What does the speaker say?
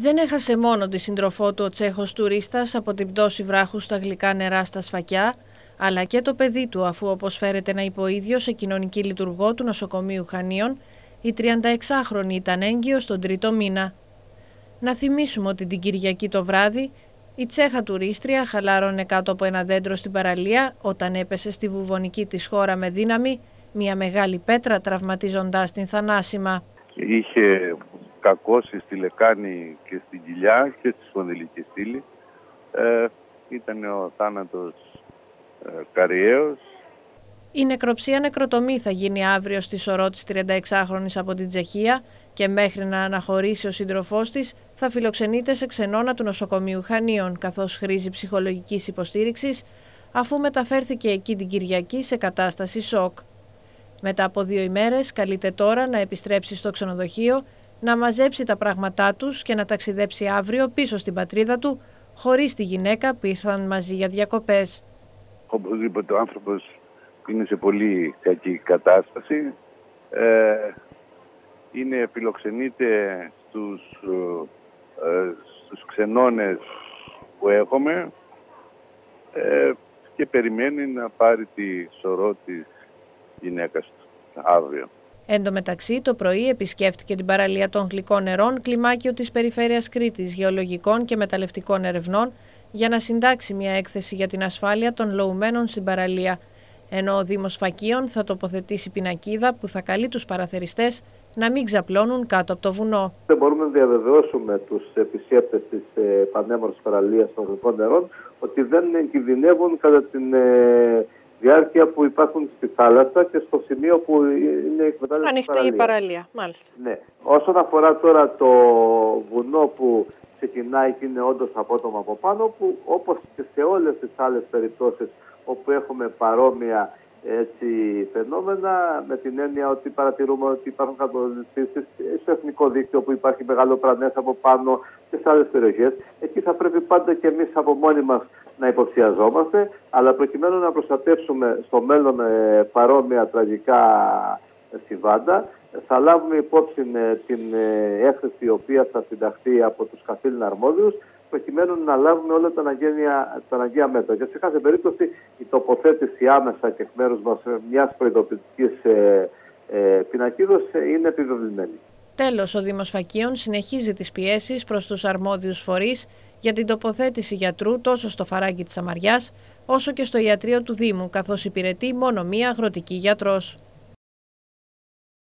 Δεν έχασε μόνο τη σύντροφό του ο Τσέχος τουρίστας από την πτώση βράχου στα γλυκά νερά στα Σφακιά, αλλά και το παιδί του αφού όπως φέρεται να είπε ο ίδιος σε κοινωνική λειτουργό του νοσοκομείου Χανίων, η 36χρονη ήταν έγκυος τον τρίτο μήνα. Να θυμίσουμε ότι την Κυριακή το βράδυ η Τσέχα τουρίστρια χαλάρωνε κάτω από ένα δέντρο στην παραλία όταν έπεσε στη βουβονική της χώρα με δύναμη μια μεγάλη πέτρα τραυματίζοντάς την θανάσιμα. Είχε κακώσεις στη λεκάνη και στην κοιλιά και στη σπονδυλική στήλη. Ε, ήταν ο θάνατος ε, καριαίος. Η νεκροψία νεκροτομή θα γίνει αύριο στη σωρό της 36χρονης από την Τσεχία και μέχρι να αναχωρήσει ο σύντροφός της θα φιλοξενείται σε ξενώνα του νοσοκομείου Χανίων καθώς χρήζει ψυχολογικής υποστήριξης αφού μεταφέρθηκε εκεί την Κυριακή σε κατάσταση σοκ. Μετά από δύο ημέρες καλείται τώρα να επιστρέψει στο ξενοδοχείο να μαζέψει τα πράγματά τους και να ταξιδέψει αύριο πίσω στην πατρίδα του, χωρίς τη γυναίκα που ήρθαν μαζί για διακοπές. Οπωσδήποτε ο άνθρωπος είναι σε πολύ κακή κατάσταση. Ε, είναι φιλοξενείται στους, ε, στους ξενώνες που έχουμε ε, και περιμένει να πάρει τη σωρό της γυναίκας του αύριο. Εν τω μεταξύ, το πρωί επισκέφτηκε την παραλία των γλυκών νερών, κλιμάκιο της περιφέρειας Κρήτης, γεωλογικών και μεταλλευτικών ερευνών, για να συντάξει μια έκθεση για την ασφάλεια των λοουμένων στην παραλία. Ενώ ο Δήμος Φακίων θα τοποθετήσει πινακίδα που θα καλεί τους παραθεριστές να μην ξαπλώνουν κάτω από το βουνό. Δεν μπορούμε να διαβεβαιώσουμε τους επισκέπτες της ε, πανέμορφης παραλίας των γλυκών νερών ότι δεν κινδυνεύουν κατά την ε, διάρκεια που υπάρχουν στη θάλασσα και στο σημείο που είναι εκμετάλλευση Ανοιχτή παραλία. η παραλία, μάλιστα. Ναι. Όσον αφορά τώρα το βουνό που ξεκινάει και είναι όντως απότομα από πάνω, που όπως και σε όλες τις άλλες περιπτώσεις όπου έχουμε παρόμοια έτσι, φαινόμενα με την έννοια ότι παρατηρούμε ότι υπάρχουν κατοδοτήσεις στο εθνικό δίκτυο που υπάρχει μεγάλο πρανές από πάνω και σε άλλες περιοχές. Εκεί θα πρέπει πάντα και εμείς από μόνοι μας να υποψιαζόμαστε, αλλά προκειμένου να προστατεύσουμε στο μέλλον ε, παρόμοια τραγικά συμβάντα, θα λάβουμε υπόψη ε, την ε, έκθεση η οποία θα συνταχθεί από τους καθήλυνα αρμόδιους προκειμένου να λάβουμε όλα τα αναγκαία, τα αναγκαία μέτρα. Και σε κάθε περίπτωση η τοποθέτηση άμεσα και εκ μέρους μας μιας προειδοποιητικής ε, ε, πινακίδος είναι επιβεβλημένη. Τέλος, ο Δήμος Φακίων συνεχίζει τις πιέσεις προς τους αρμόδιους φορείς για την τοποθέτηση γιατρού τόσο στο φαράγγι της Αμαριάς όσο και στο ιατρείο του Δήμου, καθώς υπηρετεί μόνο μία αγροτική γιατρός.